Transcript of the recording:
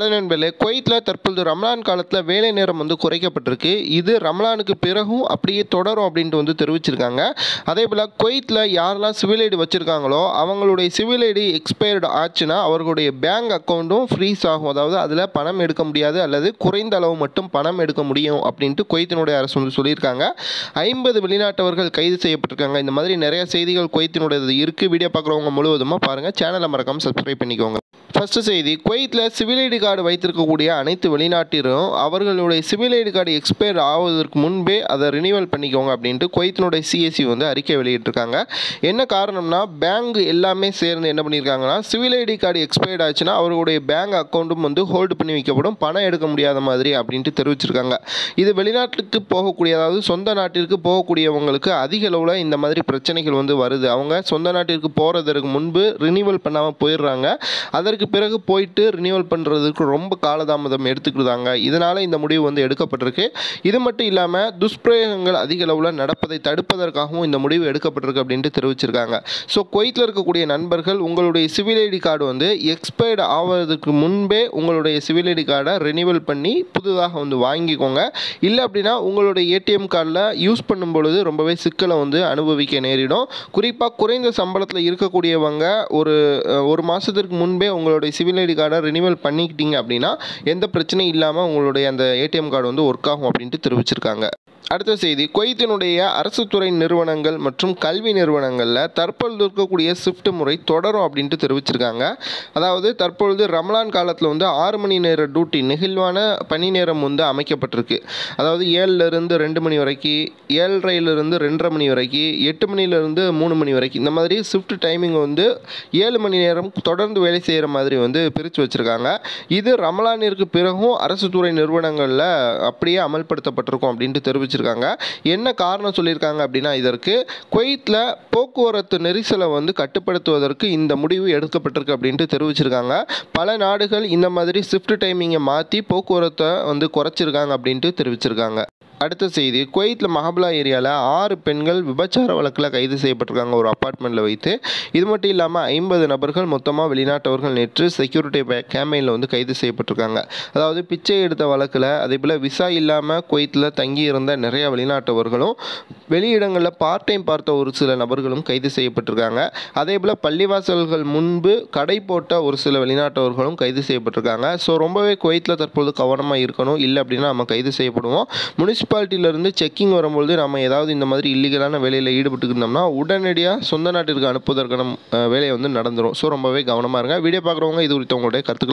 Hello நண்பர்களே குவைத்தில் தற்பொழுது ரம்லான் காலத்தில் வேலை நேரம் வந்து குறைக்கப்பட்டிருக்கு. இது ரம்லானுக்கு பிறகும் அப்படியே தொடரும் அப்படின்ட்டு வந்து தெரிவிச்சிருக்காங்க. அதே போல் குவைத்தில் யாரெல்லாம் சிவில் ஐடி வச்சுருக்காங்களோ அவங்களுடைய சிவில் ஐடி எக்ஸ்பயர்டு ஆச்சுன்னா அவர்களுடைய பேங்க் அக்கௌண்ட்டும் ஃப்ரீஸ் ஆகும். அதாவது அதில் பணம் எடுக்க முடியாது அல்லது குறைந்த அளவு மட்டும் பணம் எடுக்க முடியும் அப்படின்ட்டு குவைத்தினுடைய அரசு வந்து சொல்லியிருக்காங்க. ஐம்பது வெளிநாட்டவர்கள் கைது செய்யப்பட்டிருக்காங்க. இந்த மாதிரி நிறைய செய்திகள் குவைத்தினுடையது இருக்குது வீடியோ பார்க்குறவங்க முழுவதுமாக பாருங்கள் சேனலை மறக்காமல் சப்ஸ்கிரைப் பண்ணிக்கோங்க. ஃபஸ்ட்டு செய்தி குவைத்தில் சிவில் ஐடி கார்டு வைத்திருக்கக்கூடிய அனைத்து வெளிநாட்டிலும் அவர்களுடைய சிவில் ஐடி கார்டு எக்ஸ்பயர் ஆவதற்கு முன்பே அதை ரினிவல் பண்ணிக்கோங்க அப்படின்ட்டு குவைத்தினுடைய சிஎஸ்சி வந்து அறிக்கை வெளியிட்டிருக்காங்க. என்ன காரணம்னா பேங்க் எல்லாமே சேர்ந்து என்ன பண்ணியிருக்காங்கன்னா சிவில் ஐடி கார்டு எக்ஸ்பயர்ட் ஆச்சுன்னா அவர்களுடைய பேங்க் அக்கௌண்ட்டும் வந்து ஹோல்டு பண்ணி வைக்கப்படும். பணம் எடுக்க முடியாத மாதிரி அப்படின்ட்டு தெரிவிச்சிருக்காங்க. இது வெளிநாட்டுக்கு போகக்கூடிய அதாவது சொந்த நாட்டிற்கு போகக்கூடியவங்களுக்கு அதிக அளவில் இந்த மாதிரி பிரச்சனைகள் வந்து வருது. அவங்க சொந்த நாட்டிற்கு போகிறதற்கு முன்பு ரினியூவல் பண்ணாமல் போயிடுறாங்க. அதற்கு பிறகு போயிட்டு ரினிவல் பண்ணுறதுக்கு ரொம்ப காலதாமதம் எடுத்துக்கிட்டாங்க. இதனால் இந்த முடிவு வந்து எடுக்கப்பட்டிருக்கு. இது மட்டும் இல்லாமல் துஷ்பிரயோகங்கள் அதிக அளவில் நடப்பதை தடுப்பதற்காகவும் இந்த முடிவு எடுக்கப்பட்டிருக்கு அப்படின்ட்டு தெரிவிச்சிருக்காங்க. ஸோ குவைத்தில் இருக்கக்கூடிய நண்பர்கள் உங்களுடைய சிவில் ஐடி கார்டு வந்து எக்ஸ்பயர்டு ஆவதற்கு முன்பே உங்களுடைய சிவில் ஐடி கார்டை ரினிவல் பண்ணி புதுதாக வந்து வாங்கிக்கோங்க. இல்லை அப்படின்னா உங்களுடைய ஏடிஎம் கார்டில் யூஸ் பண்ணும் பொழுது ரொம்பவே சிக்கலை வந்து அனுபவிக்க நேரிடும். குறிப்பாக குறைந்த சம்பளத்தில் இருக்கக்கூடியவங்க ஒரு ஒரு மாதத்திற்கு முன்பே உங்களுடைய சிவில் ஐடி கார்டை ரினிவல் பண்ணிக்கிட்டீங்க அப்படின்னா எந்த பிரச்சனையும் இல்லாமல் உங்களுடைய அந்த ஏடிஎம் கார்டு வந்து ஒர்க் ஆகும் அப்படின்ட்டு தெரிவிச்சிருக்காங்க. அடுத்த செய்தி குவைத்தினுடைய அரசு துறை நிறுவனங்கள் மற்றும் கல்வி நிறுவனங்களில் தற்பொழுது இருக்கக்கூடிய ஷிஃப்ட் முறை தொடரும் அப்படின்ட்டு தெரிவிச்சிருக்காங்க. அதாவது தற்பொழுது ரமலான் காலத்தில் வந்து ஆறு மணி நேர டியூட்டி நெகிழ்வான பணி நேரம் வந்து அமைக்கப்பட்டிருக்கு. அதாவது ஏழுலேருந்து ரெண்டு மணி வரைக்கும் ஏழரையிலிருந்து ரெண்டரை மணி வரைக்கும் எட்டு மணிலேருந்து மூணு மணி வரைக்கும் இந்த மாதிரி ஷிஃப்ட் டைமிங் வந்து ஏழு மணி நேரம் தொடர்ந்து வேலை செய்கிற மாதிரி வந்து பிரித்து வச்சுருக்காங்க. இது ரமலானிற்கு பிறகும் அரசு துறை நிறுவனங்களில் அப்படியே அமல்படுத்தப்பட்டிருக்கும் அப்படின்ட்டு தெரிவிச்சு தெரிவிச்சிருக்காங்க என்ன காரணம் சொல்லியிருக்காங்க அப்படின்னா இதற்கு குவைத்தில் போக்குவரத்து நெரிசலை வந்து கட்டுப்படுத்துவதற்கு இந்த முடிவு எடுக்கப்பட்டிருக்கு அப்படின்ட்டு தெரிவிச்சிருக்காங்க. பல நாடுகள் இந்த மாதிரி ஷிஃப்ட் டைமிங்கை மாற்றி போக்குவரத்தை வந்து குறைச்சிருக்காங்க அப்படின்ட்டு தெரிவிச்சிருக்காங்க. அடுத்த செய்தி. குவைத்தில் மஹபுலா ஏரியாவில் ஆறு பெண்கள் விபச்சார வழக்கில் கைது செய்யப்பட்டிருக்காங்க ஒரு அப்பார்ட்மெண்ட்டில் வைத்து. இது மட்டும் இல்லாமல் ஐம்பது நபர்கள் மொத்தமாக வெளிநாட்டவர்கள் நேற்று செக்யூரிட்டி கேம்பெயினில் வந்து கைது செய்யப்பட்டிருக்காங்க. அதாவது பிச்சை எடுத்த வழக்கில் அதே போல் விசா இல்லாமல் குவைத்தில் தங்கி இருந்த நிறைய வெளிநாட்டவர்களும் வெளியிடங்களில் பார்ட் டைம் பார்த்த ஒரு சில நபர்களும் கைது செய்யப்பட்டிருக்காங்க. அதே போல் பள்ளிவாசல்கள் முன்பு கடை போட்ட ஒரு சில வெளிநாட்டவர்களும் கைது செய்யப்பட்டிருக்காங்க. ஸோ ரொம்பவே குவைத்தில் தற்போது கவனமாக இருக்கணும். இல்லை அப்படின்னா நம்ம கைது செய்யப்படுவோம். முனிசிபாலிட்டியிலேருந்து செக்கிங் வரும்பொழுது நம்ம ஏதாவது இந்த மாதிரி இல்லீகலான வேலையில் ஈடுபட்டுக்கிட்டோம்னா உடனடியாக சொந்த நாட்டிற்கு அனுப்புவதற்கான வேலையை வந்து நடந்துடும் ஸோ ரொம்பவே கவனமாக இருங்க. வீடியோ பார்க்குறவங்க இது குறித்து உங்களுடைய கருத்துக்களை